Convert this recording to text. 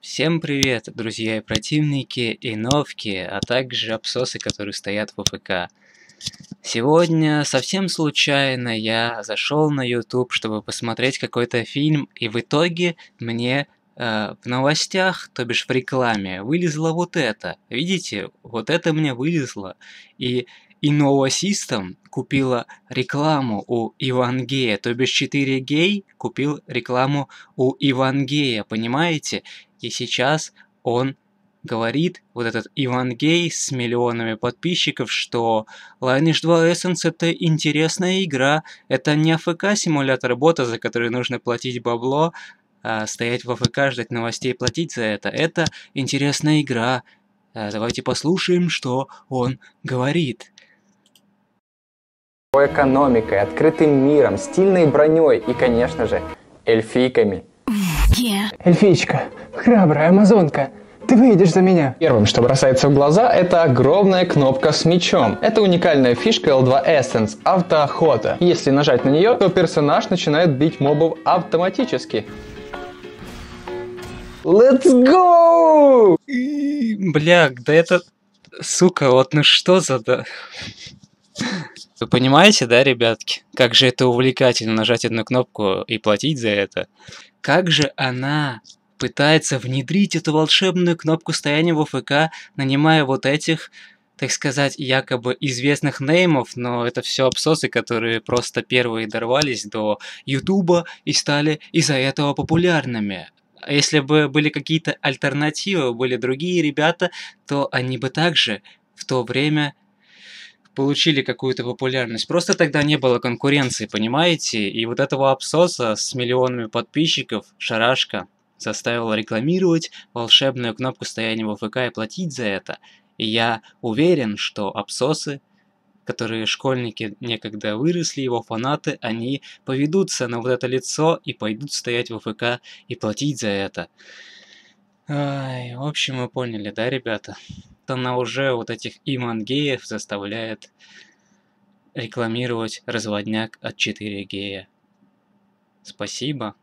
Всем привет, друзья и противники, иновки, а также обсосы, которые стоят в АПК. Сегодня совсем случайно я зашел на YouTube, чтобы посмотреть какой-то фильм, и в итоге мне э, в новостях, то бишь в рекламе, вылезло вот это. Видите, вот это мне вылезло. И Innova System купила рекламу у Ивангея, то бишь 4 гей купил рекламу у Ивангея, понимаете? И сейчас он говорит, вот этот Иван Гей с миллионами подписчиков, что Lineage 2 Essence это интересная игра, это не АФК симулятор бота, за который нужно платить бабло, а стоять в АФК, ждать новостей, платить за это. Это интересная игра. А давайте послушаем, что он говорит экономикой, открытым миром, стильной броней и, конечно же, эльфийками. Yeah. Эльфичка, храбрая амазонка, ты выйдешь за меня. Первым, что бросается в глаза, это огромная кнопка с мечом. Это уникальная фишка L2 Essence – автоохота. Если нажать на нее, то персонаж начинает бить мобов автоматически. Let's go! Бля, да это... Сука, вот ну что за... Вы понимаете, да, ребятки? Как же это увлекательно нажать одну кнопку и платить за это? Как же она пытается внедрить эту волшебную кнопку стояния в ОФК, нанимая вот этих, так сказать, якобы известных неймов, но это все обсосы, которые просто первые дорвались до Ютуба и стали из-за этого популярными. А если бы были какие-то альтернативы, были другие ребята, то они бы также в то время получили какую-то популярность. Просто тогда не было конкуренции, понимаете? И вот этого абсоса с миллионами подписчиков, шарашка, заставила рекламировать волшебную кнопку стояния в АФК и платить за это. И я уверен, что абсосы, которые школьники некогда выросли, его фанаты, они поведутся на вот это лицо и пойдут стоять в АФК и платить за это. Ай, в общем, мы поняли, да, ребята? Она уже вот этих имангеев заставляет рекламировать разводняк от 4 гея. Спасибо.